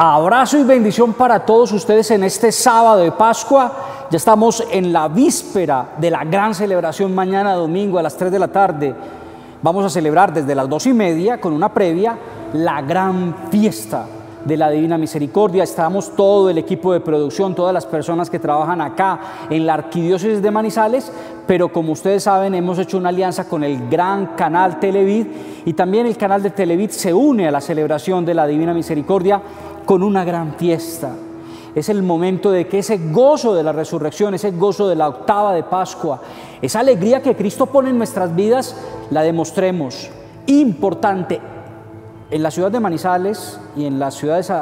Abrazo y bendición para todos ustedes en este sábado de Pascua. Ya estamos en la víspera de la gran celebración mañana domingo a las 3 de la tarde. Vamos a celebrar desde las 2 y media con una previa la gran fiesta de la Divina Misericordia. Estamos todo el equipo de producción, todas las personas que trabajan acá en la Arquidiócesis de Manizales, pero como ustedes saben hemos hecho una alianza con el gran canal Televid y también el canal de Televid se une a la celebración de la Divina Misericordia con una gran fiesta. Es el momento de que ese gozo de la resurrección, ese gozo de la octava de Pascua, esa alegría que Cristo pone en nuestras vidas, la demostremos. Importante, en la ciudad de Manizales y en las ciudades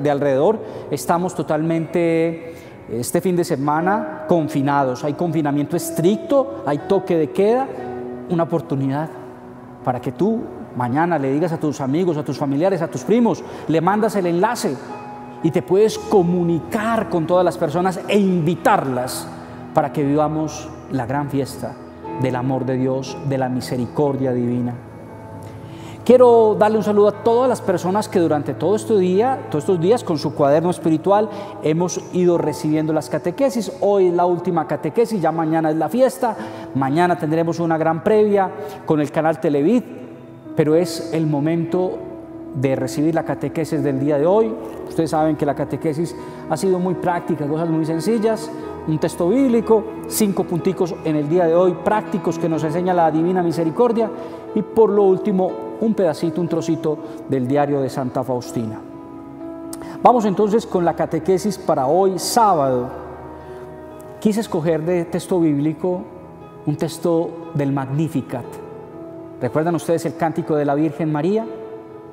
de alrededor estamos totalmente este fin de semana confinados. Hay confinamiento estricto, hay toque de queda, una oportunidad para que tú Mañana le digas a tus amigos, a tus familiares, a tus primos, le mandas el enlace y te puedes comunicar con todas las personas e invitarlas para que vivamos la gran fiesta del amor de Dios, de la misericordia divina. Quiero darle un saludo a todas las personas que durante todo este día, todos estos días con su cuaderno espiritual hemos ido recibiendo las catequesis. Hoy es la última catequesis, ya mañana es la fiesta. Mañana tendremos una gran previa con el canal Televid pero es el momento de recibir la catequesis del día de hoy. Ustedes saben que la catequesis ha sido muy práctica, cosas muy sencillas, un texto bíblico, cinco punticos en el día de hoy prácticos que nos enseña la divina misericordia y por lo último un pedacito, un trocito del diario de Santa Faustina. Vamos entonces con la catequesis para hoy sábado. Quise escoger de texto bíblico un texto del Magnificat ¿Recuerdan ustedes el cántico de la Virgen María?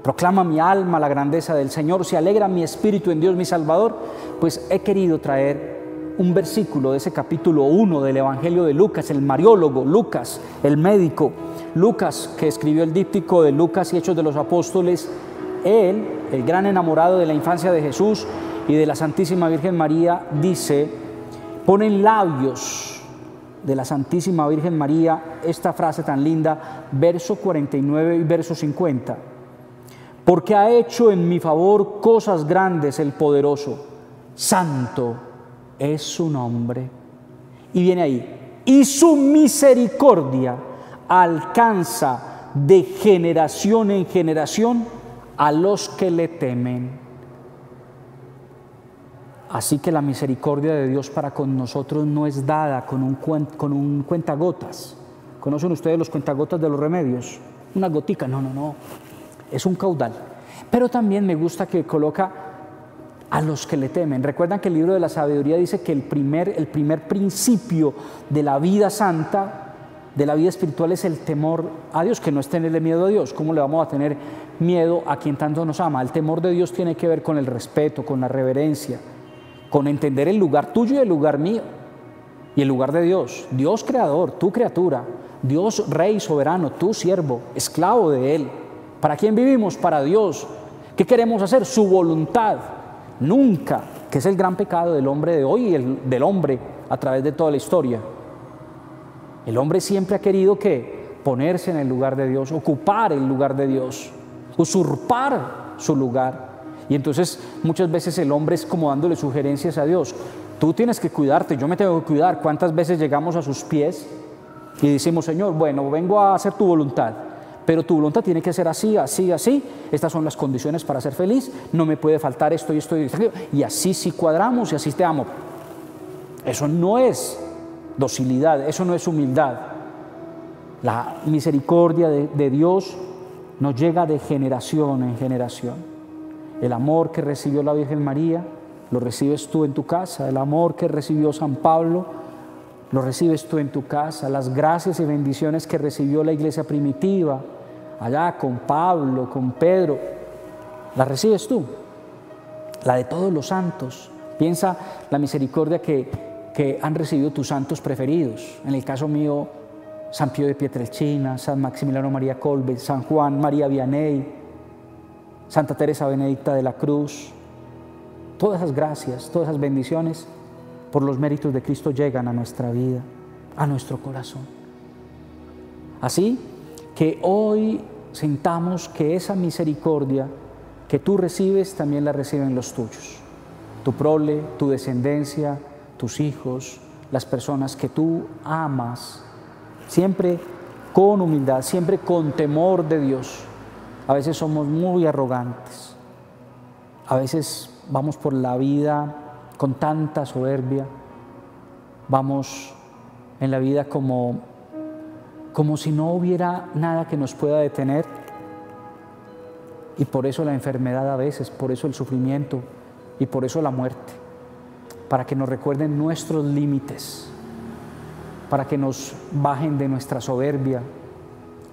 Proclama mi alma la grandeza del Señor, se alegra mi espíritu en Dios mi Salvador. Pues he querido traer un versículo de ese capítulo 1 del Evangelio de Lucas, el mariólogo, Lucas, el médico, Lucas que escribió el díptico de Lucas y Hechos de los Apóstoles, él, el gran enamorado de la infancia de Jesús y de la Santísima Virgen María, dice, pone en labios de la Santísima Virgen María esta frase tan linda, verso 49 y verso 50. Porque ha hecho en mi favor cosas grandes el poderoso, santo es su nombre. Y viene ahí, y su misericordia alcanza de generación en generación a los que le temen. Así que la misericordia de Dios para con nosotros no es dada con un, con un cuentagotas. ¿Conocen ustedes los cuentagotas de los remedios? Una gotica, no, no, no. Es un caudal. Pero también me gusta que coloca a los que le temen. Recuerdan que el libro de la sabiduría dice que el primer, el primer principio de la vida santa, de la vida espiritual, es el temor a Dios, que no es tenerle miedo a Dios. ¿Cómo le vamos a tener miedo a quien tanto nos ama? El temor de Dios tiene que ver con el respeto, con la reverencia con entender el lugar tuyo y el lugar mío, y el lugar de Dios. Dios creador, tu criatura, Dios rey soberano, tu siervo, esclavo de Él. ¿Para quién vivimos? Para Dios. ¿Qué queremos hacer? Su voluntad. Nunca, que es el gran pecado del hombre de hoy y el, del hombre a través de toda la historia. El hombre siempre ha querido que ponerse en el lugar de Dios, ocupar el lugar de Dios, usurpar su lugar. Y entonces muchas veces el hombre es como dándole sugerencias a Dios. Tú tienes que cuidarte, yo me tengo que cuidar. ¿Cuántas veces llegamos a sus pies y decimos, Señor, bueno, vengo a hacer tu voluntad, pero tu voluntad tiene que ser así, así, así. Estas son las condiciones para ser feliz. No me puede faltar esto y esto y esto. Y así sí cuadramos y así te amo. Eso no es docilidad, eso no es humildad. La misericordia de, de Dios nos llega de generación en generación. El amor que recibió la Virgen María, lo recibes tú en tu casa. El amor que recibió San Pablo, lo recibes tú en tu casa. Las gracias y bendiciones que recibió la iglesia primitiva, allá con Pablo, con Pedro, las recibes tú. La de todos los santos. Piensa la misericordia que, que han recibido tus santos preferidos. En el caso mío, San Pío de Pietrelcina, San Maximiliano María Colbe, San Juan María Vianney, Santa Teresa Benedicta de la Cruz, todas esas gracias, todas esas bendiciones por los méritos de Cristo llegan a nuestra vida, a nuestro corazón. Así que hoy sintamos que esa misericordia que tú recibes también la reciben los tuyos. Tu prole, tu descendencia, tus hijos, las personas que tú amas, siempre con humildad, siempre con temor de Dios. A veces somos muy arrogantes, a veces vamos por la vida con tanta soberbia, vamos en la vida como, como si no hubiera nada que nos pueda detener. Y por eso la enfermedad a veces, por eso el sufrimiento y por eso la muerte, para que nos recuerden nuestros límites, para que nos bajen de nuestra soberbia,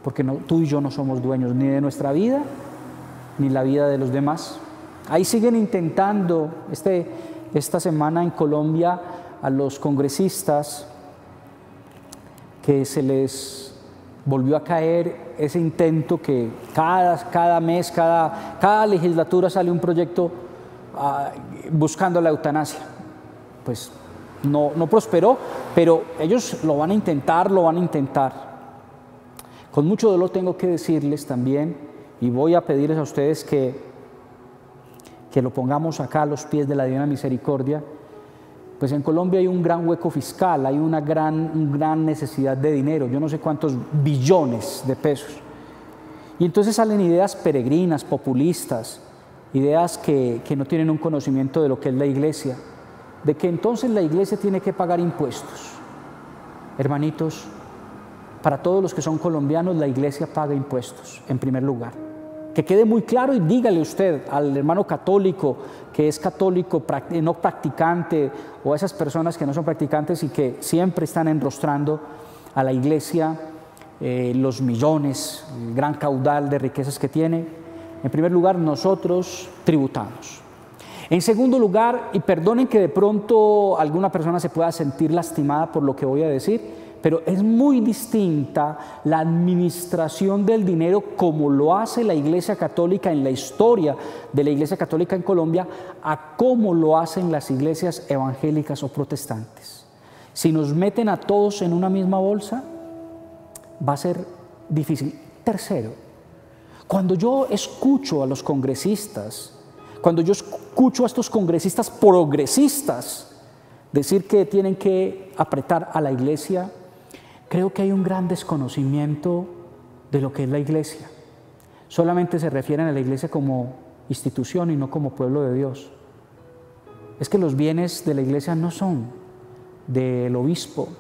porque tú y yo no somos dueños ni de nuestra vida ni la vida de los demás. Ahí siguen intentando, este, esta semana en Colombia, a los congresistas que se les volvió a caer ese intento que cada, cada mes, cada, cada legislatura sale un proyecto ah, buscando la eutanasia. Pues no, no prosperó, pero ellos lo van a intentar, lo van a intentar. Con mucho dolor tengo que decirles también, y voy a pedirles a ustedes que, que lo pongamos acá a los pies de la Divina Misericordia, pues en Colombia hay un gran hueco fiscal, hay una gran, gran necesidad de dinero, yo no sé cuántos billones de pesos. Y entonces salen ideas peregrinas, populistas, ideas que, que no tienen un conocimiento de lo que es la iglesia, de que entonces la iglesia tiene que pagar impuestos. Hermanitos, para todos los que son colombianos, la iglesia paga impuestos, en primer lugar. Que quede muy claro y dígale usted al hermano católico que es católico no practicante o a esas personas que no son practicantes y que siempre están enrostrando a la iglesia eh, los millones, el gran caudal de riquezas que tiene. En primer lugar, nosotros tributamos. En segundo lugar, y perdonen que de pronto alguna persona se pueda sentir lastimada por lo que voy a decir, pero es muy distinta la administración del dinero como lo hace la Iglesia Católica en la historia de la Iglesia Católica en Colombia a cómo lo hacen las iglesias evangélicas o protestantes. Si nos meten a todos en una misma bolsa, va a ser difícil. Tercero, cuando yo escucho a los congresistas, cuando yo escucho a estos congresistas progresistas decir que tienen que apretar a la iglesia Creo que hay un gran desconocimiento de lo que es la iglesia. Solamente se refieren a la iglesia como institución y no como pueblo de Dios. Es que los bienes de la iglesia no son del obispo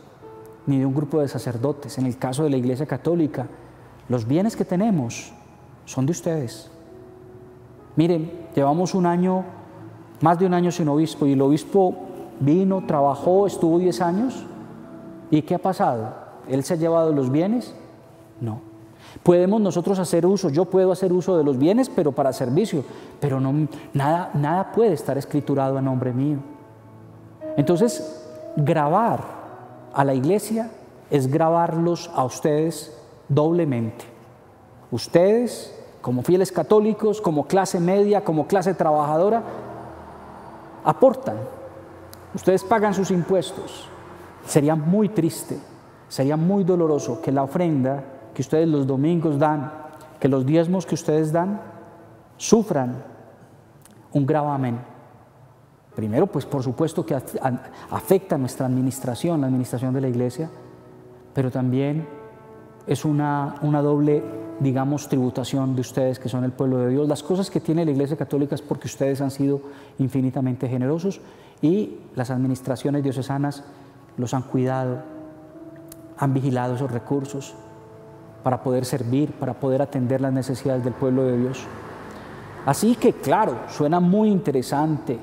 ni de un grupo de sacerdotes. En el caso de la iglesia católica, los bienes que tenemos son de ustedes. Miren, llevamos un año, más de un año sin obispo y el obispo vino, trabajó, estuvo 10 años. ¿Y qué ha pasado? ¿Él se ha llevado los bienes? No. Podemos nosotros hacer uso, yo puedo hacer uso de los bienes, pero para servicio, pero no, nada, nada puede estar escriturado a nombre mío. Entonces, grabar a la iglesia es grabarlos a ustedes doblemente. Ustedes, como fieles católicos, como clase media, como clase trabajadora, aportan. Ustedes pagan sus impuestos. Sería muy triste Sería muy doloroso que la ofrenda que ustedes los domingos dan, que los diezmos que ustedes dan, sufran un gravamen. Primero, pues por supuesto que afecta nuestra administración, la administración de la iglesia, pero también es una, una doble, digamos, tributación de ustedes que son el pueblo de Dios. Las cosas que tiene la iglesia católica es porque ustedes han sido infinitamente generosos y las administraciones diocesanas los han cuidado han vigilado esos recursos para poder servir, para poder atender las necesidades del pueblo de Dios. Así que, claro, suena muy interesante,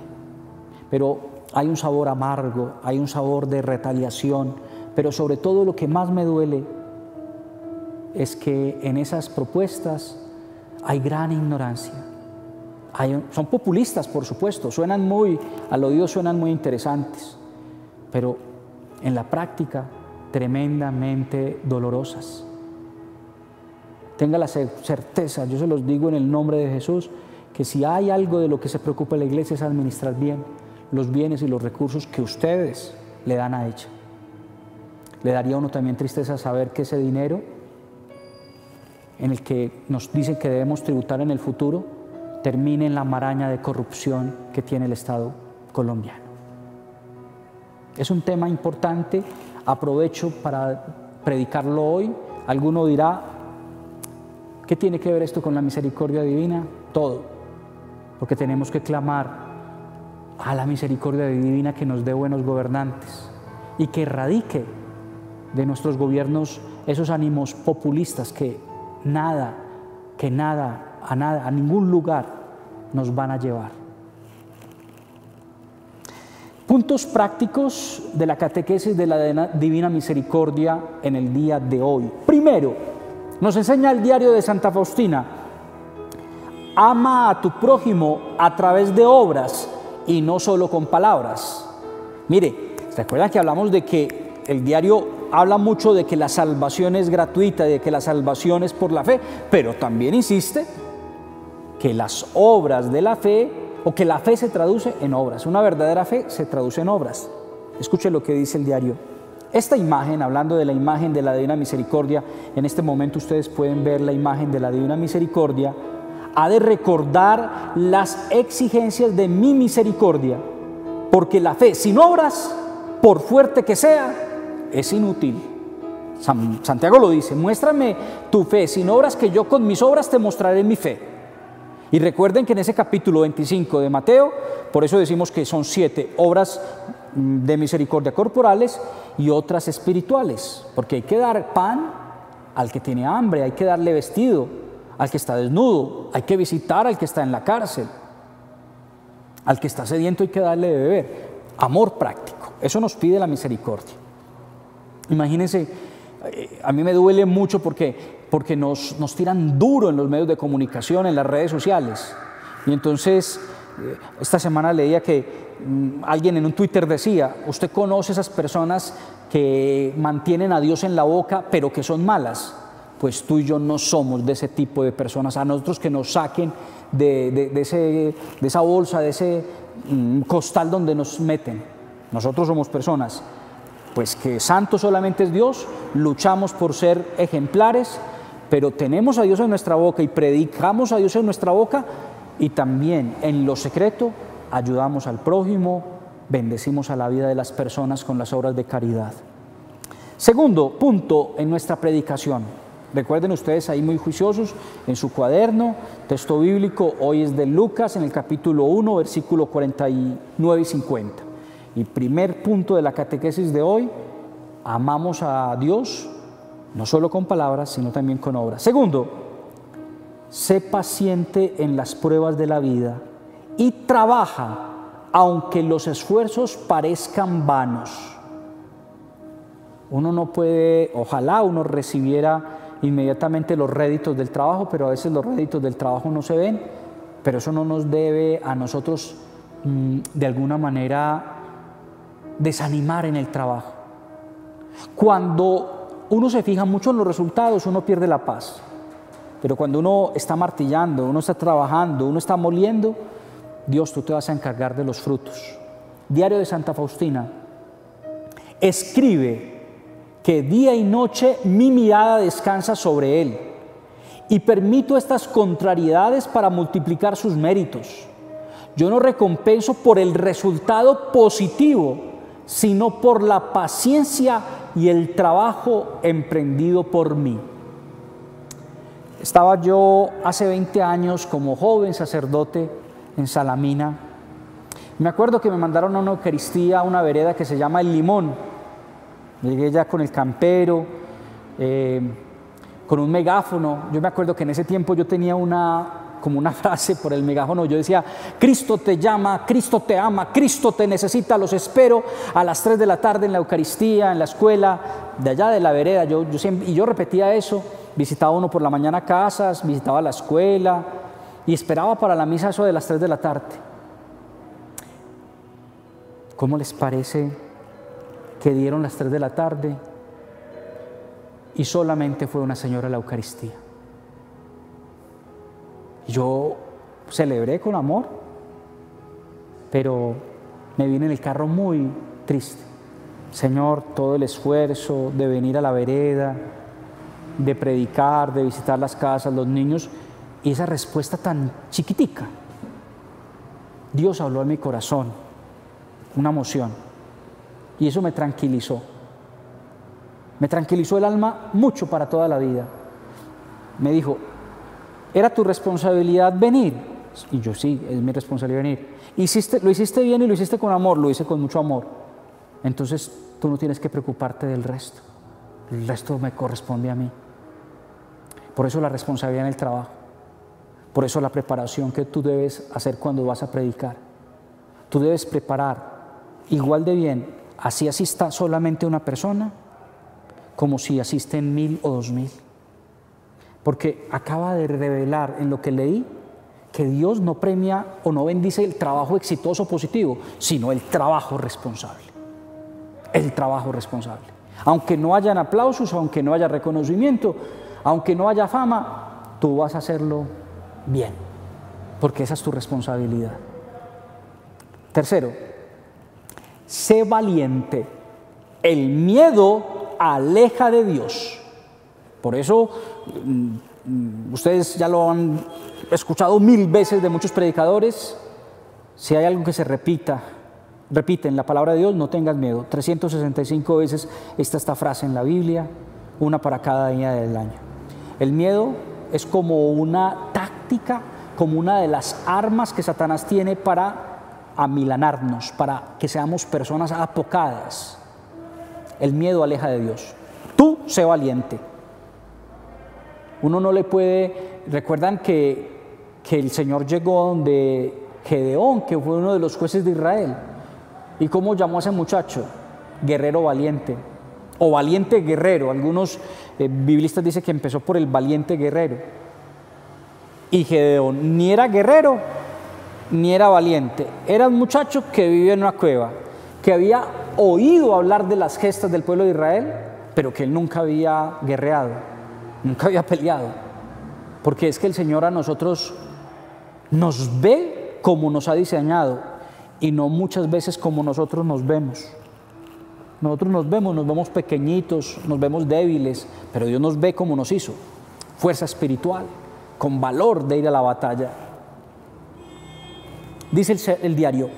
pero hay un sabor amargo, hay un sabor de retaliación, pero sobre todo lo que más me duele es que en esas propuestas hay gran ignorancia. son populistas, por supuesto, suenan muy, al oído suenan muy interesantes, pero en la práctica tremendamente dolorosas. Tenga la certeza, yo se los digo en el nombre de Jesús, que si hay algo de lo que se preocupa la iglesia es administrar bien los bienes y los recursos que ustedes le dan a ella. Le daría uno también tristeza saber que ese dinero en el que nos dicen que debemos tributar en el futuro, termine en la maraña de corrupción que tiene el Estado colombiano. Es un tema importante, aprovecho para predicarlo hoy. Alguno dirá, ¿qué tiene que ver esto con la misericordia divina? Todo, porque tenemos que clamar a la misericordia divina que nos dé buenos gobernantes y que erradique de nuestros gobiernos esos ánimos populistas que nada, que nada, a nada, a ningún lugar nos van a llevar. Puntos prácticos de la catequesis de la Divina Misericordia en el día de hoy. Primero, nos enseña el diario de Santa Faustina, ama a tu prójimo a través de obras y no solo con palabras. Mire, ¿se acuerdan que hablamos de que el diario habla mucho de que la salvación es gratuita, de que la salvación es por la fe, pero también insiste que las obras de la fe, o que la fe se traduce en obras, una verdadera fe se traduce en obras. Escuche lo que dice el diario. Esta imagen, hablando de la imagen de la Divina Misericordia, en este momento ustedes pueden ver la imagen de la Divina Misericordia, ha de recordar las exigencias de mi misericordia, porque la fe sin obras, por fuerte que sea, es inútil. Santiago lo dice, muéstrame tu fe sin obras que yo con mis obras te mostraré mi fe. Y recuerden que en ese capítulo 25 de Mateo, por eso decimos que son siete obras mm, de misericordia corporales y otras espirituales, porque hay que dar pan al que tiene hambre, hay que darle vestido al que está desnudo, hay que visitar al que está en la cárcel, al que está sediento hay que darle de beber. Amor práctico, eso nos pide la misericordia. Imagínense, eh, a mí me duele mucho porque, porque nos, nos tiran duro en los medios de comunicación, en las redes sociales. Y entonces, eh, esta semana leía que mm, alguien en un Twitter decía, usted conoce esas personas que mantienen a Dios en la boca, pero que son malas. Pues tú y yo no somos de ese tipo de personas. A nosotros que nos saquen de, ese, de esa bolsa, de ese mm, costal donde nos meten. Nosotros somos personas pues que santo solamente es Dios, luchamos por ser ejemplares, pero tenemos a Dios en nuestra boca y predicamos a Dios en nuestra boca y también en lo secreto ayudamos al prójimo, bendecimos a la vida de las personas con las obras de caridad. Segundo punto en nuestra predicación. Recuerden ustedes ahí muy juiciosos en su cuaderno, texto bíblico, hoy es de Lucas en el capítulo 1, versículo 49 y 50. Y primer punto de la catequesis de hoy, amamos a Dios, no solo con palabras, sino también con obras. Segundo, sé paciente en las pruebas de la vida y trabaja aunque los esfuerzos parezcan vanos. Uno no puede, ojalá uno recibiera inmediatamente los réditos del trabajo, pero a veces los réditos del trabajo no se ven, pero eso no nos debe a nosotros mm, de alguna manera desanimar en el trabajo. Cuando uno se fija mucho en los resultados, uno pierde la paz. Pero cuando uno está martillando, uno está trabajando, uno está moliendo, Dios, tú te vas a encargar de los frutos. Diario de Santa Faustina. Escribe que día y noche mi mirada descansa sobre Él y permito estas contrariedades para multiplicar sus méritos. Yo no recompenso por el resultado positivo, sino por la paciencia y el trabajo emprendido por mí. Estaba yo hace 20 años como joven sacerdote en Salamina. Me acuerdo que me mandaron a una Eucaristía a una vereda que se llama El Limón. Llegué ya con el campero, eh, con un megáfono. Yo me acuerdo que en ese tiempo yo tenía una como una frase por el megáfono, yo decía, Cristo te llama, Cristo te ama, Cristo te necesita, los espero a las 3 de la tarde en la Eucaristía, en la escuela, de allá de la vereda, yo, y yo repetía eso, visitaba uno por la mañana casas, visitaba la escuela y esperaba para la misa eso de las 3 de la tarde. ¿Cómo les parece que dieron las 3 de la tarde y solamente fue una señora la Eucaristía? Yo celebré con amor, pero me vine en el carro muy triste. Señor, todo el esfuerzo de venir a la vereda, de predicar, de visitar las casas, los niños, y esa respuesta tan chiquitica, Dios habló en mi corazón, una emoción, y eso me tranquilizó. Me tranquilizó el alma mucho para toda la vida. Me dijo, ¿era tu responsabilidad venir? Y yo sí, es mi responsabilidad venir. Hiciste, lo hiciste bien y lo hiciste con amor, lo hice con mucho amor. Entonces tú no tienes que preocuparte del resto. El resto me corresponde a mí. Por eso la responsabilidad en el trabajo. Por eso la preparación que tú debes hacer cuando vas a predicar. Tú debes preparar igual de bien, así asista solamente una persona, como si asisten mil o dos mil. Porque acaba de revelar en lo que leí que Dios no premia o no bendice el trabajo exitoso positivo, sino el trabajo responsable. El trabajo responsable. Aunque no hayan aplausos, aunque no haya reconocimiento, aunque no haya fama, tú vas a hacerlo bien, porque esa es tu responsabilidad. Tercero, sé valiente. El miedo aleja de Dios. Por eso, mm, ustedes ya lo han escuchado mil veces de muchos predicadores. Si hay algo que se repita, repite en la palabra de Dios, no tengas miedo. 365 veces está esta frase en la Biblia, una para cada día del año. El miedo es como una táctica, como una de las armas que Satanás tiene para amilanarnos, para que seamos personas apocadas. El miedo aleja de Dios. Tú sé valiente. Uno no le puede, recuerdan que, que el Señor llegó donde Gedeón, que fue uno de los jueces de Israel. ¿Y cómo llamó a ese muchacho? Guerrero valiente. O valiente guerrero. Algunos eh, biblistas dicen que empezó por el valiente guerrero. Y Gedeón ni era guerrero, ni era valiente. Era un muchacho que vivía en una cueva, que había oído hablar de las gestas del pueblo de Israel, pero que él nunca había guerreado, nunca había peleado. Porque es que el Señor a nosotros nos ve como nos ha diseñado y no muchas veces como nosotros nos vemos. Nosotros nos vemos, nos vemos pequeñitos, nos vemos débiles, pero Dios nos ve como nos hizo, fuerza espiritual, con valor de ir a la batalla. Dice el, diario,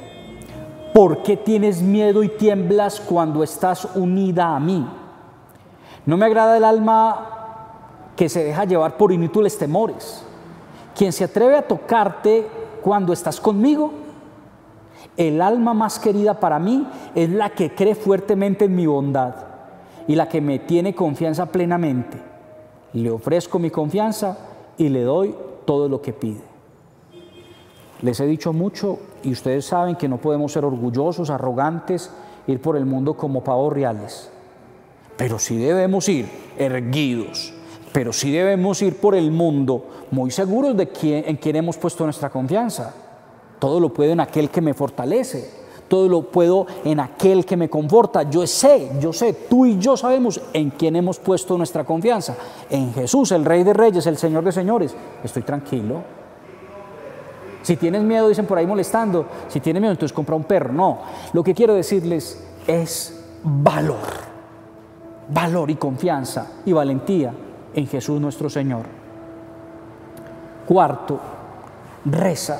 ¿por qué tienes miedo y tiemblas cuando estás unida a mí? No me agrada el alma que se deja llevar por inútiles temores. Quien se atreve a tocarte cuando estás conmigo, el alma más querida para mí es la que cree fuertemente en mi bondad y la que me tiene confianza plenamente. Le ofrezco mi confianza y le doy todo lo que pide. Les he dicho mucho y ustedes saben que no podemos ser orgullosos, arrogantes, ir por el mundo como pavos reales. Pero sí debemos ir erguidos, pero sí debemos ir por el mundo muy seguros de quién, en quién hemos puesto nuestra confianza. Todo lo puedo en aquel que me fortalece, todo lo puedo en aquel que me conforta. Yo sé, yo sé, tú y yo sabemos en quién hemos puesto nuestra confianza. En Jesús, el Rey de Reyes, el Señor de Señores. Estoy tranquilo, si tienes miedo, dicen por ahí molestando, si tienes miedo, entonces compra un perro. No, lo que quiero decirles es valor, valor y confianza y valentía en Jesús nuestro Señor. Cuarto, reza.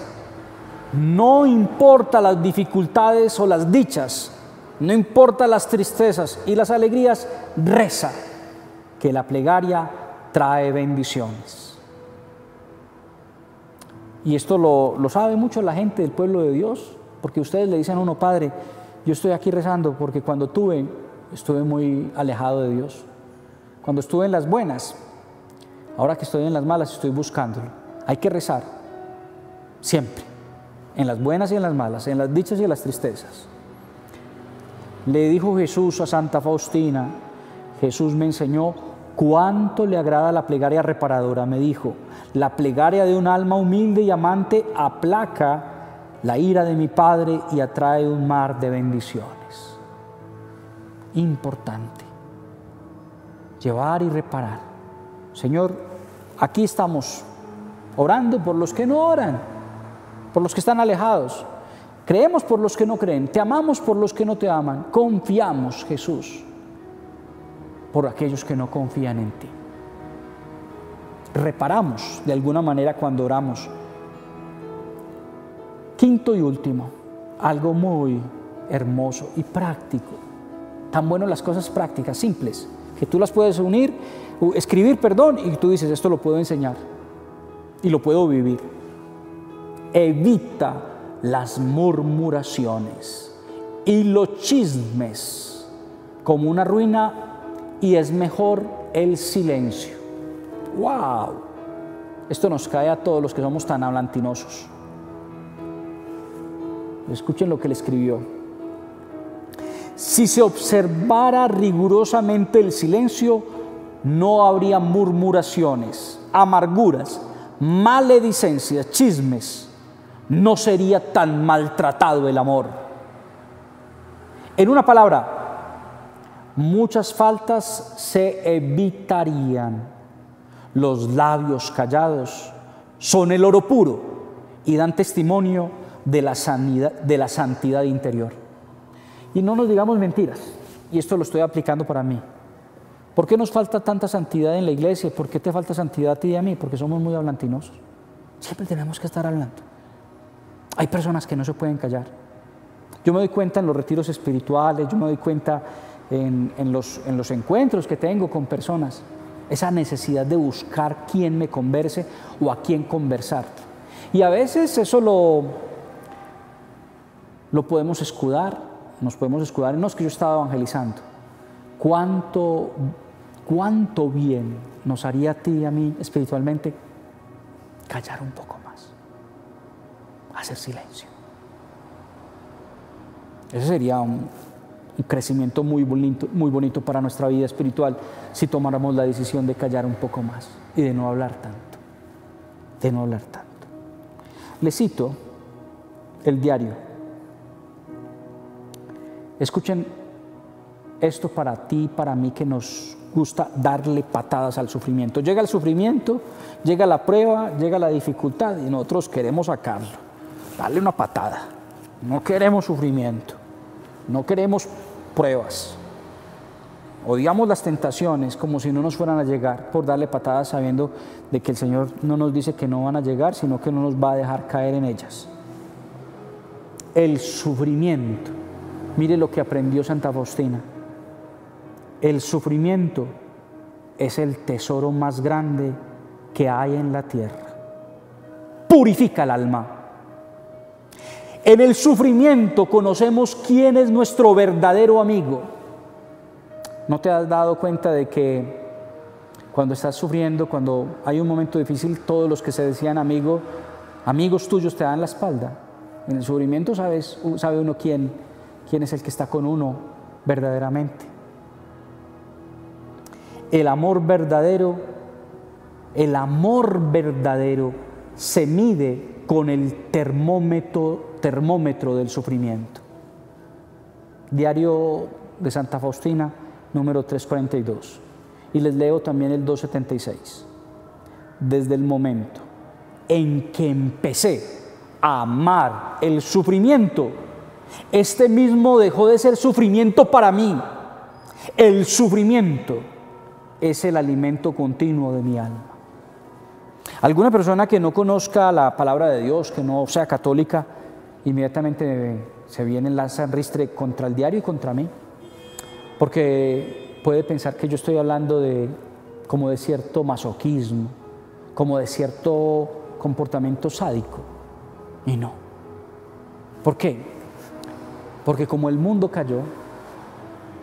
No importa las dificultades o las dichas, no importa las tristezas y las alegrías, reza, que la plegaria trae bendiciones. Y esto lo, sabe mucho la gente del pueblo de Dios, porque ustedes le dicen a uno, Padre, yo estoy aquí rezando porque cuando tuve, estuve muy alejado de Dios. Cuando estuve en las buenas, ahora que estoy en las malas, estoy buscándolo. Hay que rezar, siempre, en las buenas y en las malas, en las dichas y en las tristezas. Le dijo Jesús a Santa Faustina, Jesús me enseñó cuánto le agrada la plegaria reparadora, me dijo, la plegaria de un alma humilde y amante aplaca la ira de mi Padre y atrae un mar de bendiciones. Importante. Llevar y reparar. Señor, aquí estamos orando por los que no oran, por los que están alejados. Creemos por los que no creen, te amamos por los que no te aman, confiamos, Jesús, por aquellos que no confían en ti. reparamos de alguna manera cuando oramos. Quinto y último, algo muy hermoso y práctico. Tan bueno las cosas prácticas, simples, que tú las puedes unir, escribir, perdón, y tú dices, esto lo puedo enseñar y lo puedo vivir. Evita las murmuraciones y los chismes como una ruina y es mejor el silencio. ¡Wow! Esto nos cae a todos los que somos tan hablantinosos. Escuchen lo que le escribió. Si se observara rigurosamente el silencio, no habría murmuraciones, amarguras, maledicencias, chismes. No sería tan maltratado el amor. En una palabra, muchas faltas se evitarían. Los labios callados son el oro puro y dan testimonio de la, de la santidad interior. Y no nos digamos mentiras, y esto lo estoy aplicando para mí. ¿Por qué nos falta tanta santidad en la iglesia? ¿Por qué te falta santidad a ti y a mí? Porque somos muy hablantinosos. Siempre tenemos que estar hablando. Hay personas que no se pueden callar. Yo me doy cuenta en los retiros espirituales, yo me doy cuenta en, los, en los encuentros que tengo con personas, esa necesidad de buscar quién me converse o a quién conversar. Y a veces eso lo, lo podemos escudar, nos podemos escudar, no es que yo estaba evangelizando. ¿Cuánto, cuánto bien nos haría a ti y a mí espiritualmente callar un poco más, hacer silencio? Ese sería un, un crecimiento muy bonito, muy bonito para nuestra vida espiritual si tomáramos la decisión de callar un poco más y de no hablar tanto, de no hablar tanto. Le cito el diario. Escuchen esto para ti, para mí, que nos gusta darle patadas al sufrimiento. Llega el sufrimiento, llega la prueba, llega la dificultad y nosotros queremos sacarlo, darle una patada. No queremos sufrimiento, no queremos pruebas. Odiamos las tentaciones como si no nos fueran a llegar por darle patadas sabiendo de que el Señor no nos dice que no van a llegar, sino que no nos va a dejar caer en ellas. El sufrimiento. Mire lo que aprendió Santa Faustina. El sufrimiento es el tesoro más grande que hay en la tierra. Purifica el alma en el sufrimiento conocemos quién es nuestro verdadero amigo. ¿No te has dado cuenta de que cuando estás sufriendo, cuando hay un momento difícil, todos los que se decían amigo, amigos tuyos te dan la espalda? En el sufrimiento sabes, sabe uno quién, quién es el que está con uno verdaderamente. El amor verdadero, el amor verdadero se mide con el termómetro, del sufrimiento. Diario de Santa Faustina, número 342. Y les leo también el 276. Desde el momento en que empecé a amar el sufrimiento, este mismo dejó de ser sufrimiento para mí. El sufrimiento es el alimento continuo de mi alma. Alguna persona que no conozca la palabra de Dios, que no sea católica, inmediatamente se viene en lanza ristre contra el diario y contra mí, porque puede pensar que yo estoy hablando de como de cierto masoquismo, como de cierto comportamiento sádico, y no. ¿Por qué? Porque como el mundo cayó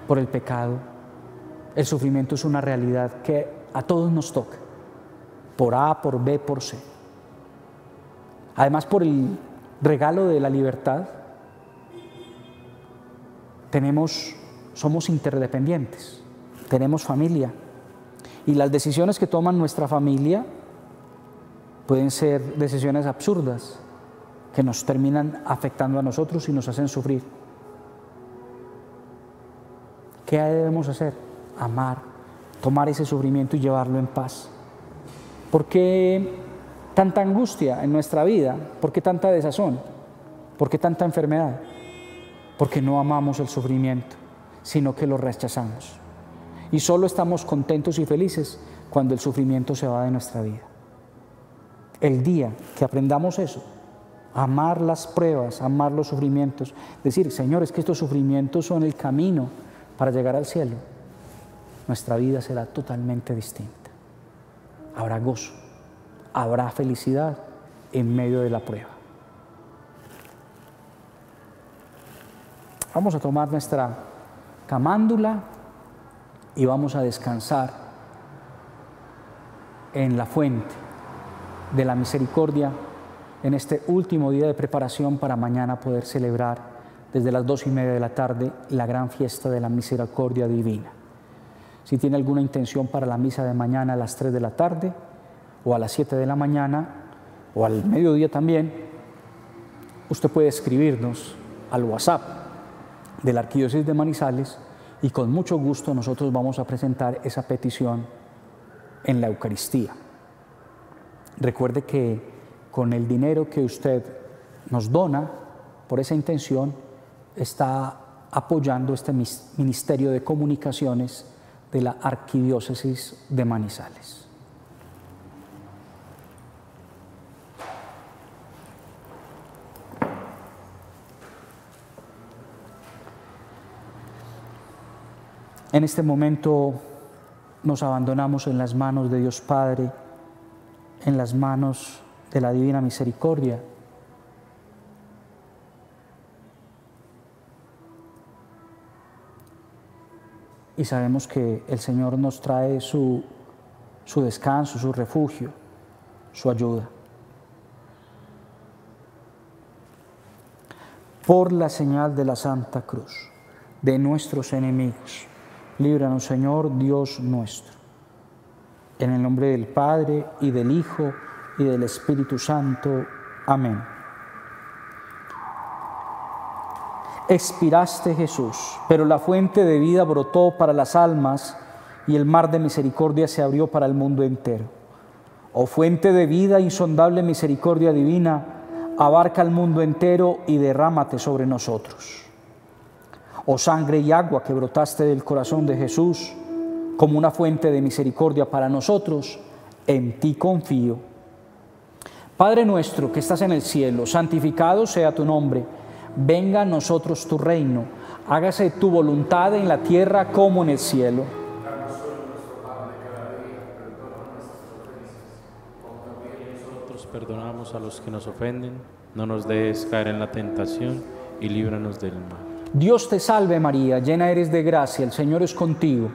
por el pecado, el sufrimiento es una realidad que a todos nos toca por A, por B, por C. Además, por el regalo de la libertad, tenemos, somos interdependientes, tenemos familia. Y las decisiones que toman nuestra familia pueden ser decisiones absurdas que nos terminan afectando a nosotros y nos hacen sufrir. ¿Qué debemos hacer? Amar, tomar ese sufrimiento y llevarlo en paz. ¿Por qué tanta angustia en nuestra vida? ¿Por qué tanta desazón? ¿Por qué tanta enfermedad? Porque no amamos el sufrimiento, sino que lo rechazamos. Y solo estamos contentos y felices cuando el sufrimiento se va de nuestra vida. El día que aprendamos eso, amar las pruebas, amar los sufrimientos, decir, Señor, es que estos sufrimientos son el camino para llegar al cielo, nuestra vida será totalmente distinta. Habrá gozo, habrá felicidad en medio de la prueba. Vamos a tomar nuestra camándula y vamos a descansar en la fuente de la misericordia en este último día de preparación para mañana poder celebrar desde las dos y media de la tarde la gran fiesta de la misericordia divina. Si tiene alguna intención para la misa de mañana a las 3 de la tarde o a las 7 de la mañana o al mediodía también, usted puede escribirnos al WhatsApp de la Arquidiócesis de Manizales y con mucho gusto nosotros vamos a presentar esa petición en la Eucaristía. Recuerde que con el dinero que usted nos dona por esa intención, está apoyando este ministerio de comunicaciones de la Arquidiócesis de Manizales. En este momento nos abandonamos en las manos de Dios Padre, en las manos de la Divina Misericordia. Y sabemos que el Señor nos trae su, su descanso, su refugio, su ayuda. Por la señal de la Santa Cruz de nuestros enemigos Líbranos, Señor, Dios nuestro. En el nombre del Padre, y del Hijo, y del Espíritu Santo. Amén. Expiraste Jesús, pero la fuente de vida brotó para las almas y el mar de misericordia se abrió para el mundo entero. Oh fuente de vida, insondable misericordia divina, abarca el mundo entero y derrámate sobre nosotros oh sangre y agua que brotaste del corazón de Jesús como una fuente de misericordia para nosotros, en ti confío. Padre nuestro que estás en el cielo, santificado sea tu nombre, venga a nosotros tu reino, hágase tu voluntad en la tierra como en el cielo. Nosotros perdonamos a los que nos ofenden, no nos dejes caer en la tentación y líbranos del mal. Dios te salve María, llena eres de gracia, el Señor es contigo.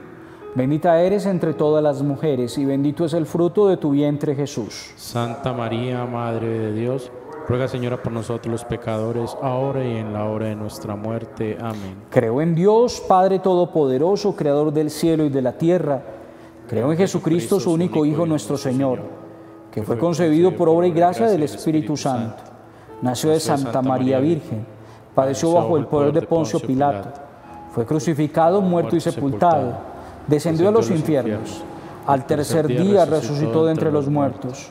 Bendita eres entre todas las mujeres y bendito es el fruto de tu vientre Jesús. Santa María, Madre de Dios, ruega Señora por nosotros los pecadores, ahora y en la hora de nuestra muerte. Amén. Creo en Dios, Padre Todopoderoso, Creador del cielo y de la tierra. Creo en Jesucristo, su único Hijo, nuestro Señor, que fue concebido por obra y gracia del Espíritu Santo. Nació de Santa María Virgen padeció bajo el poder de Poncio Pilato, fue crucificado, muerto y sepultado, descendió a los infiernos, al tercer día resucitó de entre los muertos,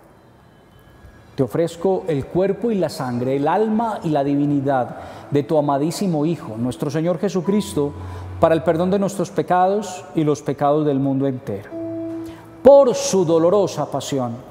ofrezco el cuerpo y la sangre, el alma y la divinidad de tu amadísimo Hijo, nuestro Señor Jesucristo, para el perdón de nuestros pecados y los pecados del mundo entero. Por su dolorosa pasión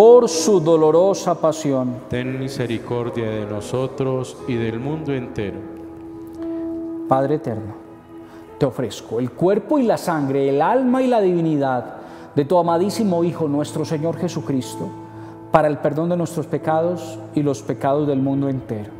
Por su dolorosa pasión, Ten misericordia de nosotros y del mundo entero. Padre eterno, te ofrezco el cuerpo y la sangre, el alma y la divinidad de tu amadísimo Hijo, nuestro Señor Jesucristo, para el perdón de nuestros pecados y los pecados del mundo entero.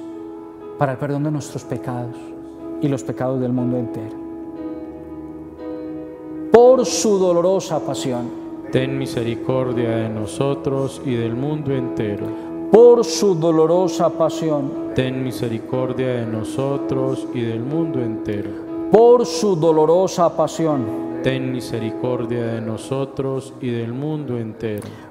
para el perdón de nuestros pecados y los pecados del mundo entero. Por su dolorosa pasión, Ten misericordia de nosotros y del mundo entero. por su dolorosa pasión, Ten misericordia de nosotros y del mundo entero. por su dolorosa pasión, Ten misericordia de nosotros y del mundo entero.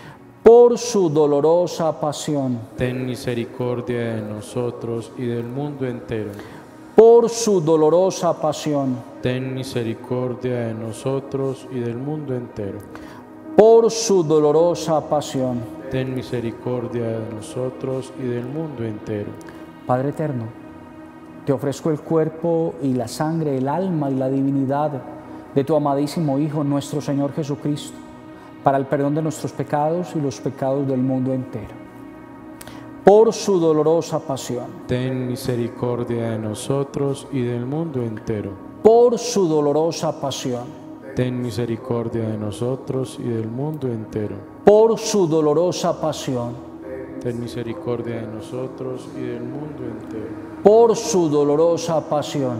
Por su dolorosa pasión, Ten misericordia de nosotros y del mundo entero. por su dolorosa pasión, Ten misericordia de nosotros y del mundo entero. por su dolorosa pasión. Ten misericordia de nosotros y del mundo entero. Padre eterno, te ofrezco el cuerpo y la sangre, el alma y la divinidad de tu amadísimo Hijo, nuestro Señor Jesucristo, para el perdón de nuestros pecados y los pecados del mundo entero. Por su dolorosa pasión, Ten misericordia de nosotros y del mundo entero. por su dolorosa pasión, Ten misericordia de nosotros y del mundo entero. por su dolorosa pasión, Ten misericordia de nosotros y del mundo entero. por su dolorosa pasión,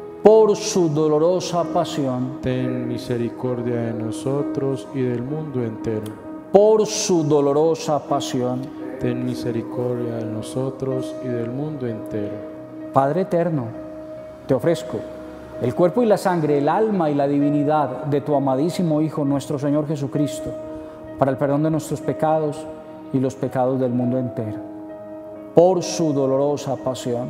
Por su dolorosa pasión, Ten misericordia de nosotros y del mundo entero. por su dolorosa pasión. Ten misericordia de nosotros y del mundo entero. Padre eterno, te ofrezco el cuerpo y la sangre, el alma y la divinidad de tu amadísimo Hijo, nuestro Señor Jesucristo, para el perdón de nuestros pecados y los pecados del mundo entero. Por su dolorosa pasión,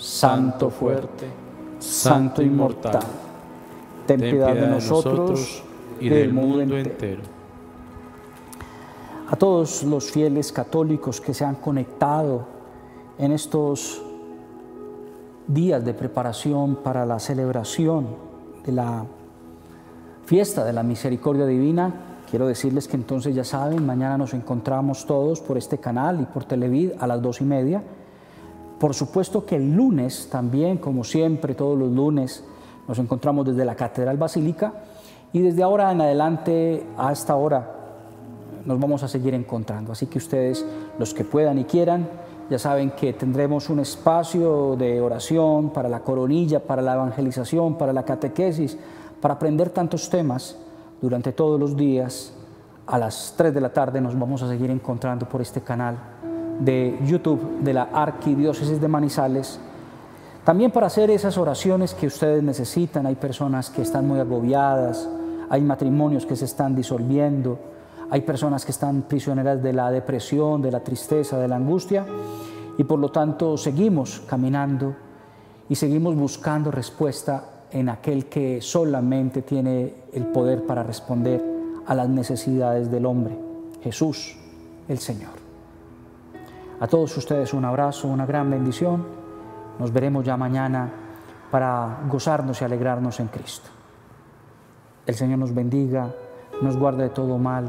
Santo fuerte, Santo inmortal, ten piedad de nosotros y del mundo entero. A todos los fieles católicos que se han conectado en estos días de preparación para la celebración de la fiesta de la misericordia divina, quiero decirles que entonces ya saben, mañana nos encontramos todos por este canal y por Televid a las dos y media. Por supuesto que el lunes también, como siempre, todos los lunes, nos encontramos desde la Catedral Basílica y desde ahora en adelante a esta hora nos vamos a seguir encontrando. Así que ustedes, los que puedan y quieran, ya saben que tendremos un espacio de oración para la coronilla, para la evangelización, para la catequesis, para aprender tantos temas durante todos los días. A las 3 de la tarde nos vamos a seguir encontrando por este canal de YouTube de la Arquidiócesis de Manizales. También para hacer esas oraciones que ustedes necesitan, hay personas que están muy agobiadas, hay matrimonios que se están disolviendo, hay personas que están prisioneras de la depresión, de la tristeza, de la angustia, y por lo tanto seguimos caminando y seguimos buscando respuesta en aquel que solamente tiene el poder para responder a las necesidades del hombre, Jesús, el Señor. A todos ustedes un abrazo, una gran bendición. Nos veremos ya mañana para gozarnos y alegrarnos en Cristo. El Señor nos bendiga, nos guarde de todo mal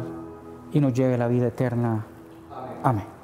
y nos lleve a la vida eterna. Amén.